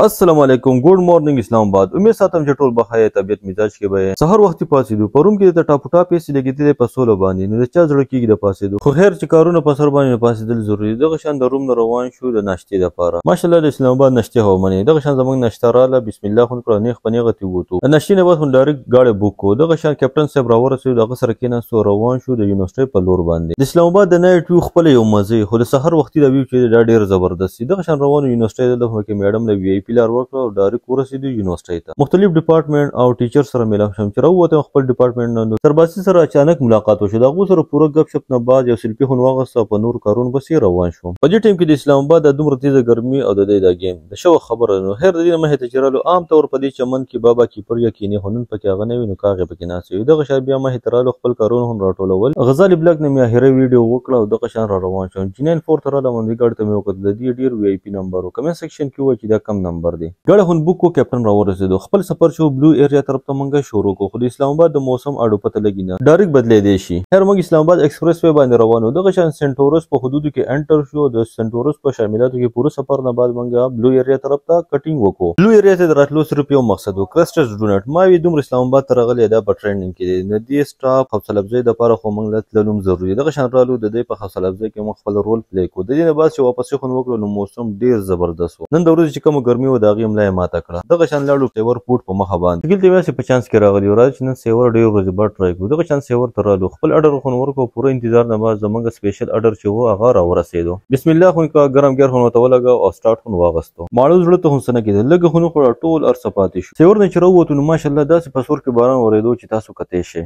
السلام علیکم ګډ مارننګ اسلام آباد امید ساتم چې ټول بخیر طبیعت مزاج کې به سحر وخت پاسېدو پروم کې د ټاپو ټاپ پیسې لګېدلې په سولو باندې نو د چا زړه کېږي د پاسېدو خو خیر چې کارونه په سر باندې پاسېدل ضروري دغه شان د روم نه روان شو د ناشتې لپاره ماشاءالله د اسلام آباد ناشتې هو منې دغه شان زمونږ ناشته رااله بسم الله خون کړه نیغ په نیغه تې ووتو د ناشتې نه بعد خو ډایرکټ ګاډی بوک کو دغه شان کیپټن صاحب راورسېدو د هغه سره کېناستو روان شو د یونیورسټۍ په لور باندې د اسلام آباد د نایټ ویو خپله یو مزه خو د سحر وختي دا ویو چې دا ډېر زبردست چې دغه شان روانو یونیورسټۍ ته دلته پکې میډم له وي آی پي لار ورکړه او ډاریک ورسیدو یونیورسټۍ ته مختلف ډیپارټمنټ او ټیچر سره ملاو شم چې راووتم خپل ډیپارټمنټ نه نو سرباسي سره اچانک ملاقات وشو د هغو سره پوره ګپ شپ نه بعد یو سیلفي هون واغسته او په نورو کارونو پسې روان شوم په دې ټایم کې د اسلام اباد دا دومره تیزه ګرمي او د دی دا ګیم د شوق خبره ده نو خیر د دې نه مخې ته چې رالو عام طور په دې چمن کې بابا کې پر يوه کيني خو نن پکې هغه نه وي نو کاغې پکې ناستې وي دغه شان بيا مخې ته رالو خپل کارونه هم راټولول، غزالي بلاک نه مې اخيري ويډيو وکړه او دغه شان را روان شوم جي ناين فور ته رالم همدې ګاډي ته مې وکتل د دې ډير وي آي پي نمبر و کمنټ سيکشن کې ووايئ چې دا کوم نمبر دی. ګاډی خو مې بوک کړو کيپټن را ورسيدو خپل سفر شو بلو ايريا طرف ته مونږ شروع کړو خو د اسلام اباد د موسم اډو پته لګي نه ډاريک بدليدې شي خير مونږ اسلام اباد ايکسپريس وي باندې روان وو دغه شان سنټورس په حدودو کې انټر شو او د سنټورس په شاملاتو کې پوره سفر نه بعد مونږ څنګه بلو ایریا طرف ته کټینګ وکړو بلو ایریا ته دراتلو صرف یو مقصد و کرسټس ډونټ ما وی دومره اسلام آباد ته راغلی دا په ټرینډینګ کې دی نه دی سټاپ حوصله افزای د پاره خو موږ له تللوم ضروري دغه شان رالو د دې په حوصله افزای کې موږ خپل رول پلی کو د دې نه بعد چې واپس خون وکړو نو موسم ډیر زبردست و نن د ورځې چې کوم ګرمي و داغي ملای ماته کړه دغه شان لاړو سیور پورت په مخه باندې ګل ته واسي په چانس کې راغلی و راځي نن سیور ډیر ورځې بعد ټرای کو دغه شان سیور ته رالو خپل اډر خون ورکو پوره انتظار نه بعد زمونږ سپیشل اډر چې و هغه را ورسېدو بسم الله خو کا ګرم ګر خونو ته ولګه او سٹارټ خون واغستو ماړو زړه ته هم سنه کېده لګ خونو خو ټول ار سپاتې شو سیور نه چې راووتو نو ماشاءالله داسې په سور کې باران ورېدو چې تاسو کته شي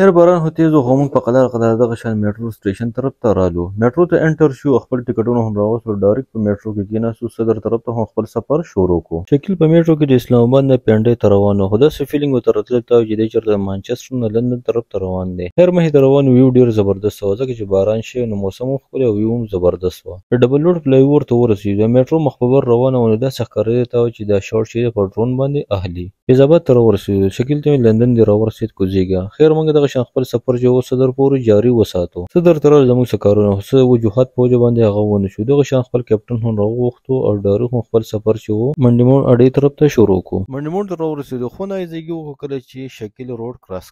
هر باران هو تیز خو موږ په قلار قلار دغه شان میټرو سټیشن طرف ته رالو میټرو ته انټر شو خپل ټکټونه هم راوستل ډایرکټ په میټرو ټو کې کېناستو صدر طرف ته هم خپل سفر شروع کو. شکیل په میټرو کې د اسلام اباد نه پینډۍ ته روان و خو داسې فیلنګ ورته راتلل تاوه چې دی چرته د مانچسټر نه لندن طرف ته روان دی. خیر مخې ته روان و ویو ډېره زبردسته وه ځکه چې باران شوی نو موسم هم ښکلی او ویو هم زبردست وه. د ډبل روډ فلای اوور ته ورسیدو میټرو مخ په بر روانه وه نو داسې ښکاریده تاوه چې دا شاټ چې دی پر ډرون باندې اخلي. فیض آباد ته راورسېدو، شکیل ته مې لندن دې راورسېد کوزېږه، خیر موږ دغه شان خپل سفر چې اوس صدر پورې جاري وساتو، صدر ته راغلل زموږ څه کارونه خو څه د وجوهات په وجه باندې هغه ونه شو، دغه شان خپل کپټن هم راوغوښتو او ډاري هم خپل سفر چې و. منډي موړ اډې طرف ته شروع کړو. منډي موړ ته راورسېدو، خونه یې زېږي وو خو کله چې شکیل روډ کراس کړ.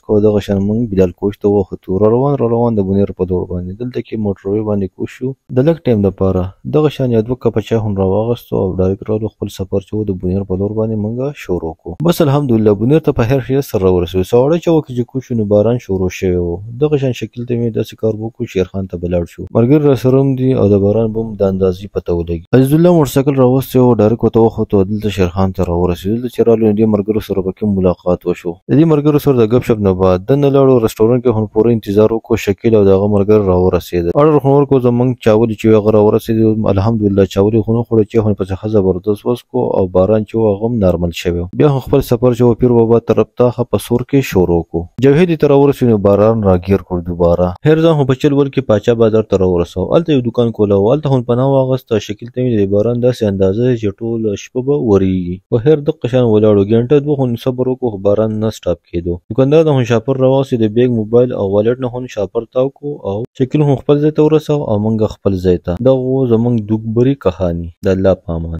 او دغه شان موږ بلال کوچ ته وختو را روان را روان د بونیر په لور باندې دلته کې موټروي باندې کوز شو د لږ ټایم لپاره دغه شان یاد وکه په چا هم را واغستو او ډایرک رالو خپل سفر چې و د بونیر په لور باندې موږ شروع کو بس الحمدلله بونیر ته په هر خیر سره راورسېدو سواړه چا وکه چې کوز شو نو باران شروع شوی و دغه شان شکل ته مې داسې کار وکړو چې ایرخان ته به لاړ شو ملګري را سره هم دي او د باران بم د اندازي پته ولګي عزیز الله موټرسایکل راوستی او ډایرک ورته وختو او دلته شیرخان ته راورسېدو دلته چې رالو نو دې ملګرو سره پکې ملاقات وشو. د دې ملګرو سره د ګپ شپ نه بعد د نه لاړو رستورانت کې هن پوره انتظار وکړو شکیل او دغه ملګر راورسید اړر خنور کو زمنګ چاولی چې هغه راورسید الحمدلله چاولی خونو خوړه چې هن پس خزه بردوس وس کو او باران چې هغه نارمل شوی بیا هم خپل سفر چې پیر بابا طرف ته خ په سور کې شروع کو جوهې دې تر ورسینو باران راګیر کړ دوباره هر ځان هم په چل ول کې پاچا بازار تر ورسو الته یو دکان کوله او الته هن پناه واغسته شکیل ته د باران داسې اندازه چې ټول شپه به ورېږي په هر دقه شان ولاړو ګېنټه دوه خو صبر وکړو خو باران نه سټاپ کېدو دوکاندار د خون شاپر راوغسي د بېګ موبايل او والېټ نه خون شاپر تاو کو او شکيل خون خپل ځای ته ورساو او منګه خپل ځای ته دغو زمونږ دوګبري کهاني د الله په امان.